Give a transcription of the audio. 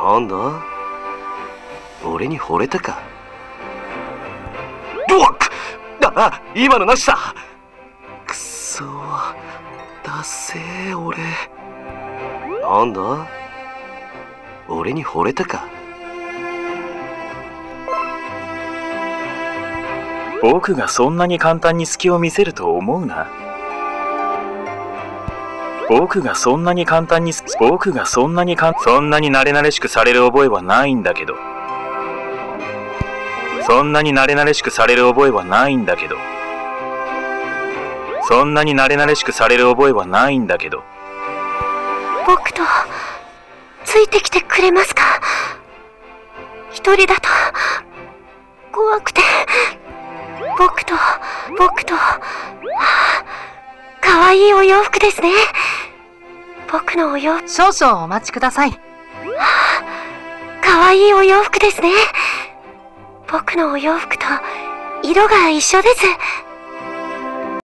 なんだ？俺に惚れたか？うわっ！あ今のなしだくそダセー俺。なんだ？俺に惚れたか？僕がそんなに簡単に隙を見せると思うな僕がそんなに簡単に僕がそんなにかんそんなに慣れ慣れしくされる覚えはないんだけど。そんなに慣れ慣れしくされる覚えはないんだけど。そんなに慣れ慣れしくされる覚えはないんだけど。僕とついてきてくれますか？一人だと怖くて。僕と僕とかわいいお洋服ですね。僕のお洋服。少々お待ちください。かわいいお洋服ですね。僕のお洋服と色が一緒です